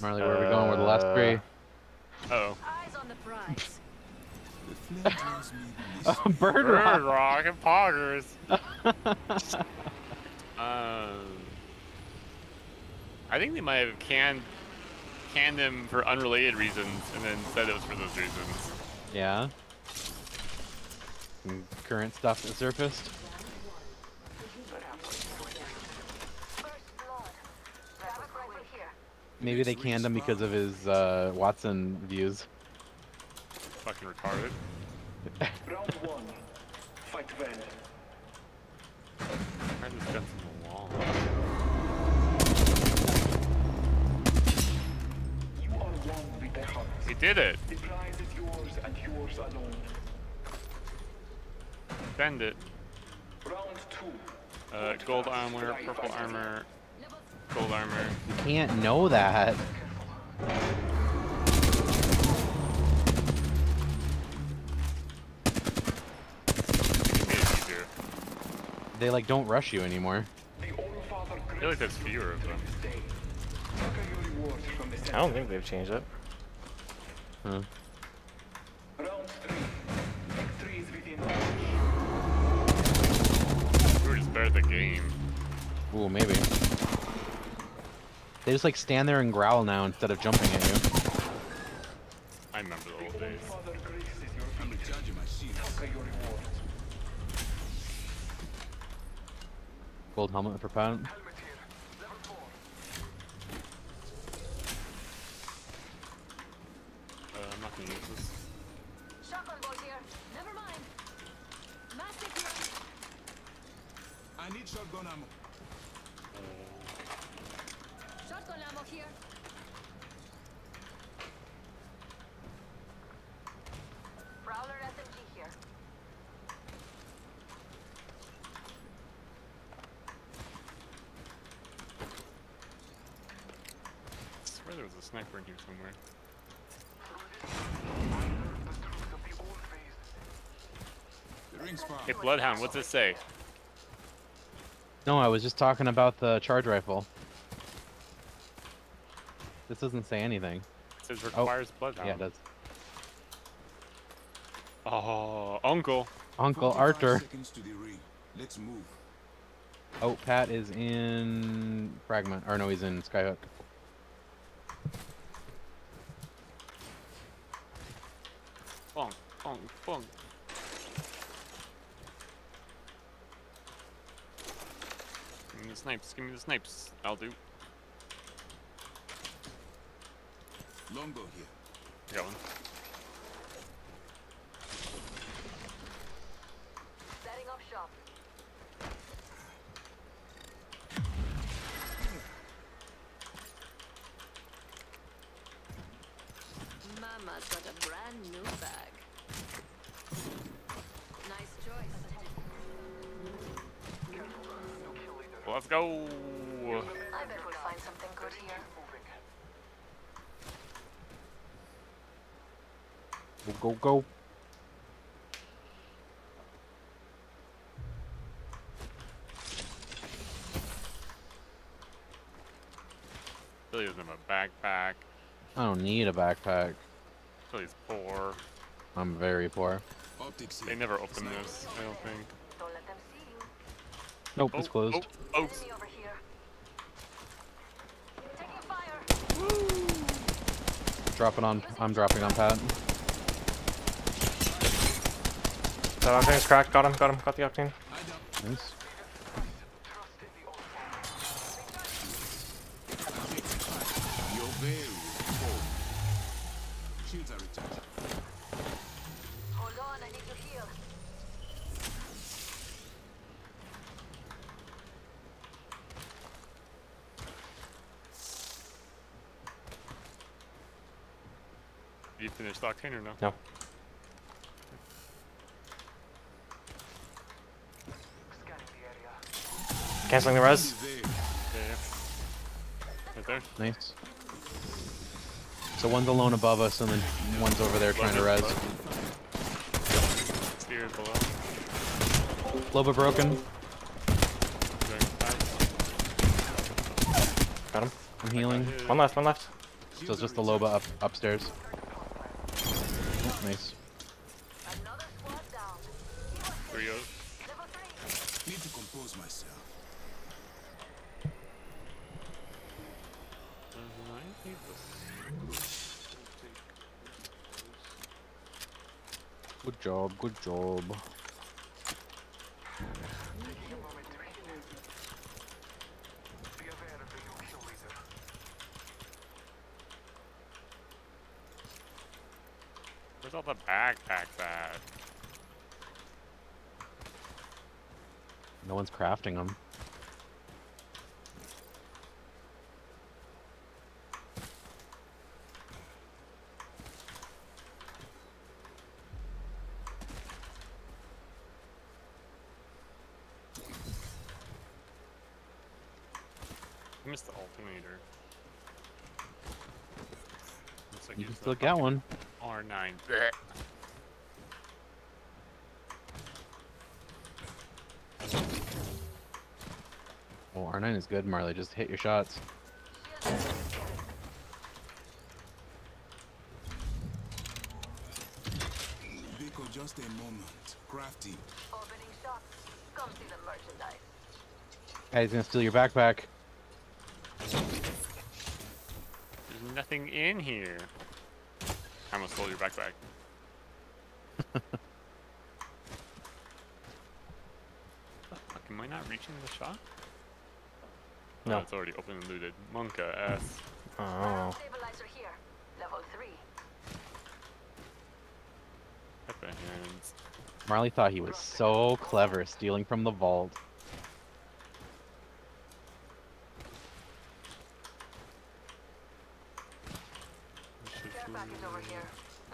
Marley, where are we going? We're the last three. Uh oh. Eyes on the prize. Bird Bird rock. rock and poggers. um, I think they might have canned canned him for unrelated reasons, and then said it was for those reasons. Yeah. Some current stuff that surfaced. Maybe they canned him because of his uh, Watson views. Fucking retarded. Round one. Fight these guns the wall? You are one with the. He did it. The prize is yours and yours alone. Bend it. Round two. Uh, gold armor, purple armor, gold armor. You can't know that. It made it easier. They like don't rush you anymore. I feel like there's fewer of them. this day. Look at your rewards from the I don't think they've changed it. Huh. Round three. Victory is within We were just better at the game. Ooh, maybe. They just like stand there and growl now instead of jumping at you. I remember the old days. Father graces your feet. Look at your rewards. Gold helmet for Pat. Uh, I'm not gonna use this. Shotgun bolt here. Never mind. Mastiff here. I need shotgun ammo. Shotgun ammo here. Prowler SMG here. I swear there was a sniper in here somewhere. The. Hey, Bloodhound, what's this say? No, I was just talking about the charge rifle. This doesn't say anything. It says oh. requires Bloodhound. Yeah, it does. Oh, Uncle. Uncle 45 Arthur. Seconds to the ring. Let's move. Oh, Pat is in Fragment. Or no, he's in Skyhook. Bonk, bonk, bonk. Give me the snipes, give me the snipes. I'll do. Longbow here. Got one. Setting up shop. Mama's got a brand new bag. Nice choice. Let's go. I bet we'll find something good here. Go, go, go. Billy doesn't have a backpack. I don't need a backpack. Billy's poor. I'm very poor. They never open this, I don't think. Don't let them see you. Nope, it's oh, closed. Oh, oh, Enemy over here. Taking fire. Dropping on. I'm dropping on Pat. The octane's cracked. Got him. Got him. Got the octane. Nice. You're very cold. Shields are recharged. Hold on, I need to heal. Did you finish the octane or no? No. Canceling the res. There. Yeah, yeah. Right there. Nice. So one's alone above us, and then one's over there trying to res. Spears below. Loba broken. Got him. I'm healing. One left. One left. So it's just the Loba up upstairs. Oh, nice. Another squad down. Three of. Level three. Need to compose myself. Good job. Good job. Where's all the backpacks at? No one's crafting them. I missed the alternator. Looks like You can it's still the get one. R9. Oh, R9 is good, Marley. Just hit your shots. Vico, just a moment. Crafty. Opening shot. Come see the merchandise. Guy's gonna steal your backpack. There's nothing in here. I almost stole your backpack. the fuck, am I not reaching the shot? Oh, no. Oh, it's already open and looted. Monka S. Oh. Stabilizer here. Level three. At the hands. Marley thought he was so clever stealing from the vault. Care package over here.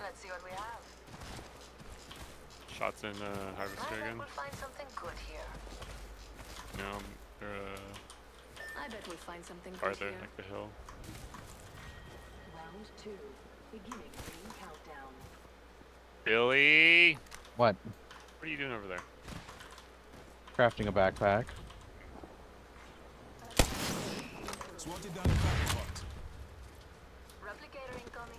Let's see what we have. Shots in uh, I harvester bet again. we'll find something good here. No, they're uh, I bet we'll find something good farther, here. like the hill. Round two. Beginning ring countdown. Billy! What? What are you doing over there? Crafting a backpack. Swatted down the back. Replicator incoming.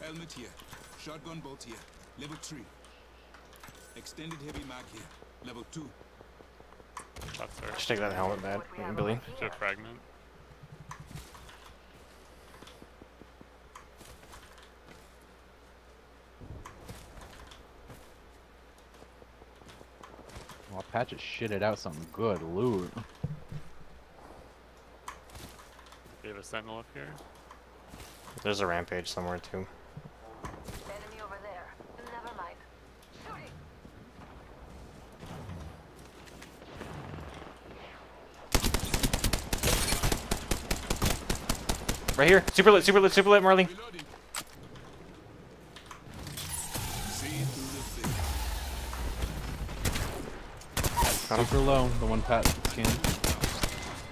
Helmet here. Shotgun bolt here. Level 3. Extended heavy mag here. Level 2. Shots there. Just take that helmet back, What we have Billy. over Is here. there a fragment? Well, Patch has shitted out some good loot. They have a sentinel up here. There's a rampage somewhere too. Enemy over there. Never mind. Shooting. Right here. Super lit, super lit, super lit, Marley. Super low, the one Pat scanned.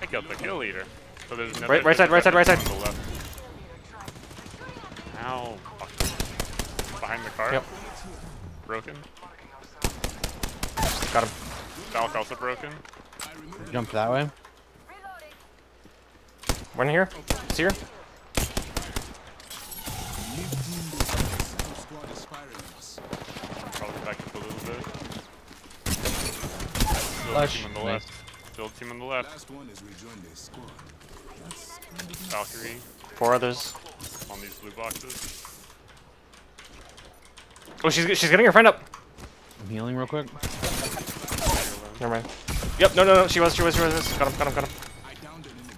I killed the kill leader. So there's another Right- right side, right side, right side. on the left. Ow. Fuck. Behind the car. Yep. Broken. Got him. Valk also broken. Jump that way. One here. See her? lifting the second squad is firing us. Probably back up a little bit. Still Flush. team on the Nice. left. Still team on the left. Last one has rejoined their squad. Valkyrie Four others. on these blue boxes. Oh, she's she's getting her friend up. I'm healing real quick. Never mind. Yep. No, no, no. She was. She was. She was. Got him. Got him. Got him. I downed an enemy.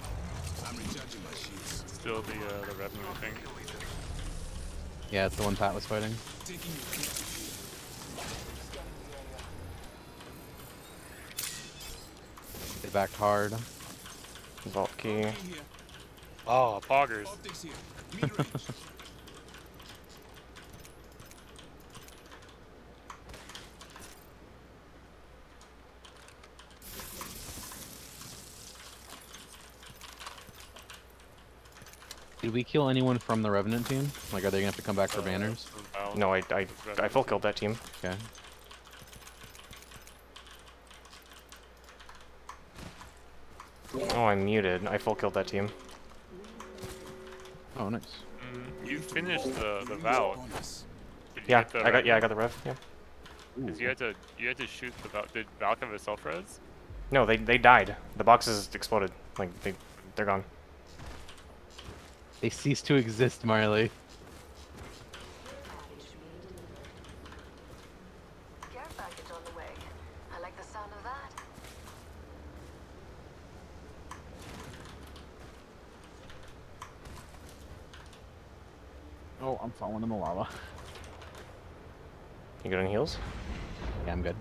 I'm recharging my shields. Still the uh, the red moon thing. Yeah, it's the one Pat was fighting. Taking your hit. They backed hard. Vault key. Oh, poggers. Optics here. Mid range. Did we kill anyone from the Revenant team? Like, are they gonna have to come back for banners? No, I I I full killed that team. Okay. Oh, I'm muted. I full killed that team. Oh, nice. Mm, you finished the the Valk. On us. Did you Yeah, the I got yeah, I got the rev. Yeah. 'Cause you had to you had to shoot the Valk. Did Valk have a self res? No, they they died. The boxes exploded. Like they they're gone. They cease to exist, Marley. Care package on the way. I like the sound of that. Oh, I'm falling in the lava. You good on heals? Yeah, I'm good.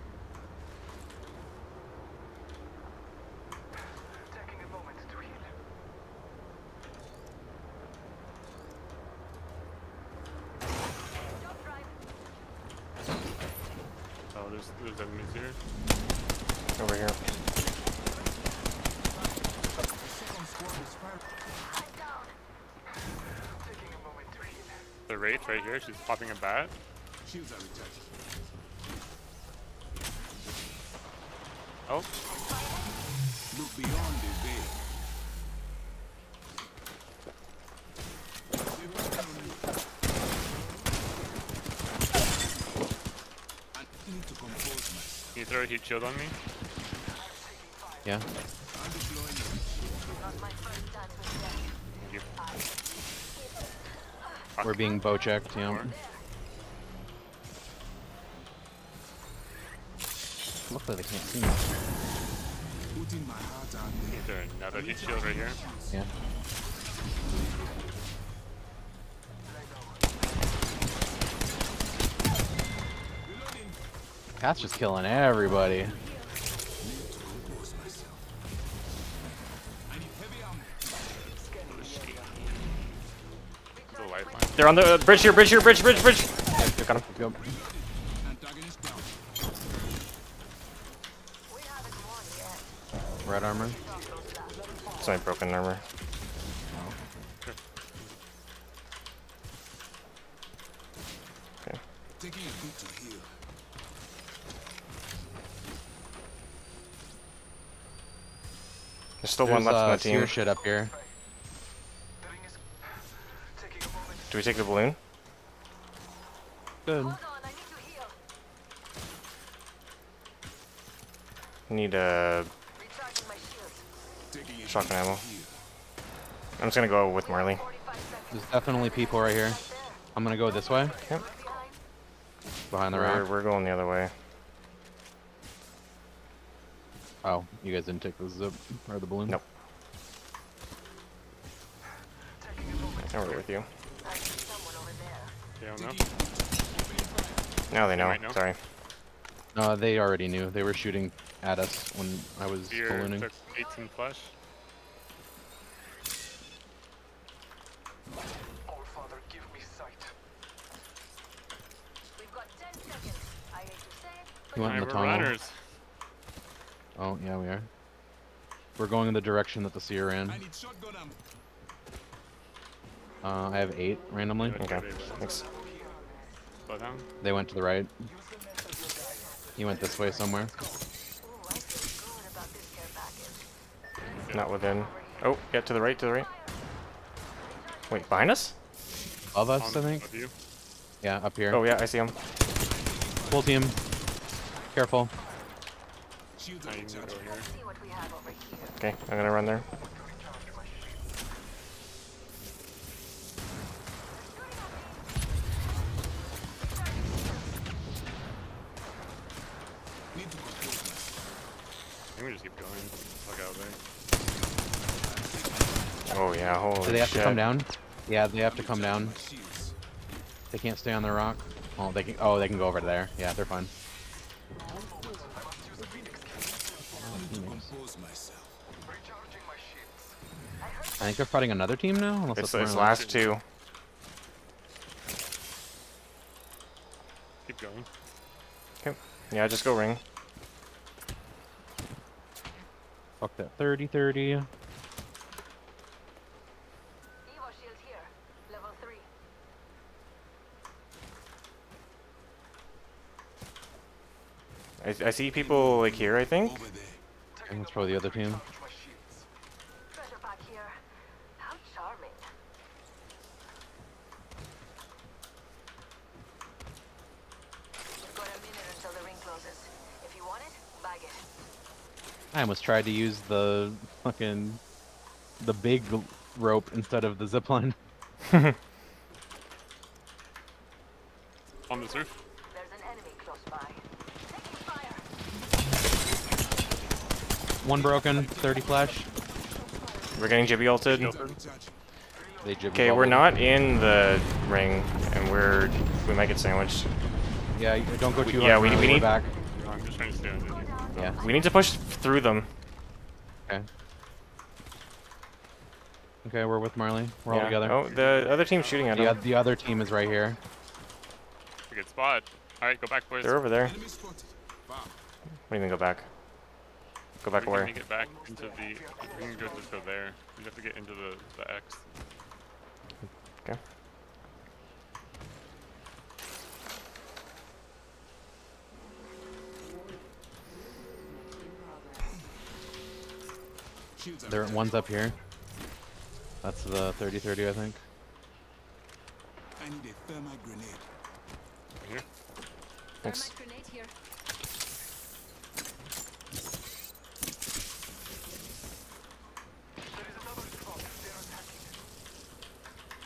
Jump drive. Oh, there's there's enemies here. Over here. Second squad is firing. I'm down. The Wraith right here. She's popping a bat. Oh, Look beyond the veil. Can you throw a heat shield on me? Yeah. I'm deploying it. Not my first dance with death. Thank you. We're being bow checked, yeah. Like they can't see me. Putting my heart out there. Is there another heat shield right here? Yeah. Cat's just killing everybody. They're on the uh, bridge here. Bridge here. Bridge. Bridge. Bridge. Yeah, got him. Go. Antagonist down. We haven't won yet. Red armor. It's my broken armor. Okay. Taking a beat to heal. There's still There's one left uh, on the team. shit up here. Do we take the balloon? Good. Hold on, I need to heal. Need uh, Recharging my shields. Taking a shotgun beat to ammo. heal. I'm just gonna go with Marley. There's definitely people right here. I'm gonna go this way, Yep. Behind. behind the We're, rock. we're going the other way. Oh, you guys didn't take the zip or the balloon? Nope. I'm right with you. I see someone over there. They don't know. Now they know. might know. Sorry. No, they already knew. They were shooting at us when I was Fear ballooning. took 18 flush. We've got 10 seconds. I hate to say You went in Alright, the tunnel. runners. Oh, yeah, we are. We're going in the direction that the seer ran. I need shotgun ammo. Uh, I have eight randomly. Okay. Thanks. Slow down. They went to the right. He went this way somewhere. ooh, I feel good about this care package. Not within. Oh, yeah, to the right. To the right. Wait, behind us? Above us, I think. you. Yeah, up here. Oh yeah, I see him. Full team. Careful. Shields Now are you can go recharged. here. Let's see what we have over here. Okay, I'm gonna run there. Yeah, holy Do they have shit. to come down? Yeah, they have to come down. They can't stay on the rock. Oh, they can. Oh, they can go over there. Yeah, they're fine. I need to compose myself. I think they're fighting another team now. Unless It's, that's it's Marley. last two. Keep going. Yeah, just go ring. Fuck that 30 I, I see people like here, I think. I think that's probably the other team. I almost tried to use the fucking the big rope instead of the zipline. On this roof. One broken, 30 flash. We're getting Gibby ulted. Recharging. They gibby Okay, we're not in the ring, and we're we might get sandwiched. Yeah, don't go too yeah, we- Marley, we we're need- back. No, I'm just trying to stay on Yeah. We need to push through them. Okay. Okay, we're with Marley. We're all together. Oh, the other team's shooting at the, them. the other team is right here. It's a good spot. Alright, go back, boys. They're over there. Enemy spotted. Far. What do you mean go back? Go back we where? can get back into the. We can go just go there. We have to get into the, the X. Okay. Shields are There, one's up here. That's the 30-30, I think. I need a thermite grenade. Here. Thanks. Thermite grenade here.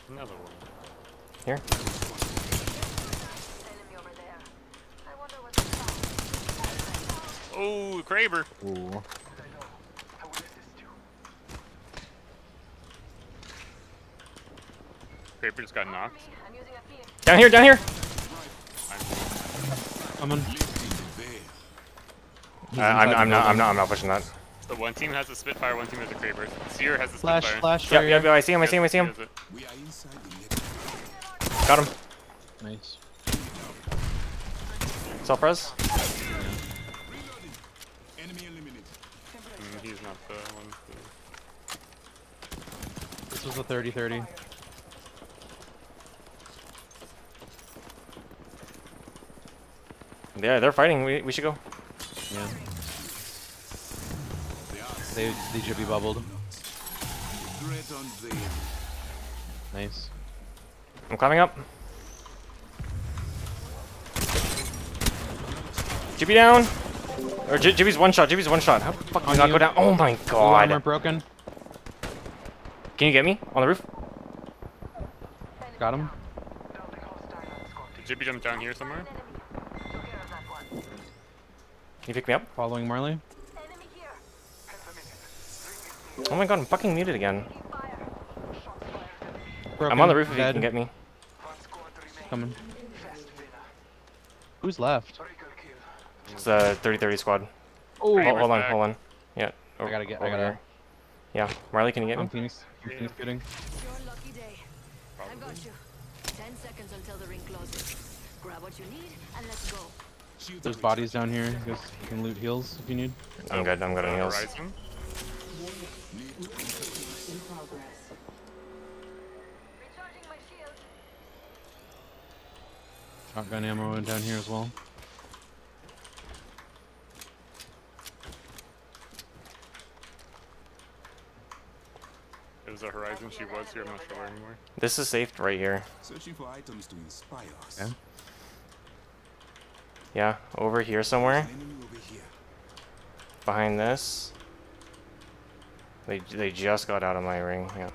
Another one. Here. Enemy over there. I wonder what they found. Oh, Kraber. Ooh. Kraber just got knocked. I'm using a phoenix. Down here, down here. Coming. Uh, I'm, inside I'm not. I'm not. I'm not pushing that. So one team has a Spitfire, one team has a Kraber. Seer has a Flash, Spitfire. flash, Yep, right yep, yep. I see him. I see him. I see him. He has it. We are inside. Got him. Nice. Self res. Reloading. Enemy eliminated. Mm, he's not the one. to- This was a 30-30. Yeah, they're fighting. We, we should go. Yeah. They are They, they gibby bubbled. Nice. I'm climbing up. Gibby down. Or J Gibby's one shot. Gibby's one shot. How the fuck did On not you. go down? Oh my Blue armor god. broken. Can you get me on the roof? Got him. Did Gibby jump down here somewhere? Enemy. Took care of that one. Can you pick me up? Following Marley. Enemy here. Oh my god, I'm fucking muted again. Broken. I'm on the roof if Dead. you can get me. Coming. Who's left? It's the 30-30 squad. Oh, Hold, hold on, back. hold on. Yeah. I gotta get. I gotta. here. Yeah, Marley, can you get I'm me? Phoenix. I'm Phoenix getting. It's your lucky day. I've got you. Ten seconds until the ring closes. Grab what you need and let's go. Shields There's bodies down here. You guys can loot heals if you need. I'm good. I'm good on heals. Horizon. Recharging my shield. Shotgun ammo down here as well. It was a Horizon. She was here. I'm not sure where anymore. This is safe right here. searching for items to inspire us. Okay. Yeah, over here somewhere. An enemy over here. Behind this. They they just got out of my ring. Yeah.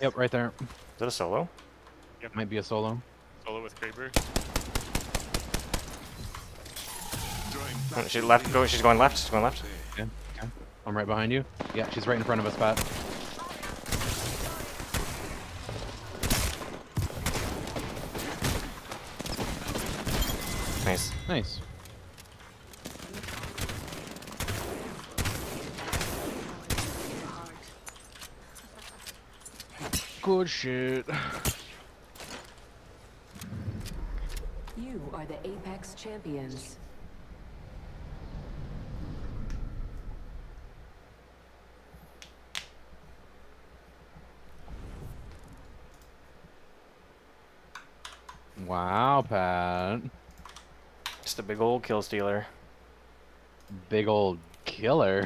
Yep, right there. Is that a solo? Yep. Might be a solo. Solo with Kraber. Oh, She left. Go. She's going left. She's going left. Okay. okay. I'm right behind you. Yeah, she's right in front of us, Pat. Nice. Nice. Good shit. You are the Apex Champions. Wow, Pat. Just a big old kill stealer. Big old killer.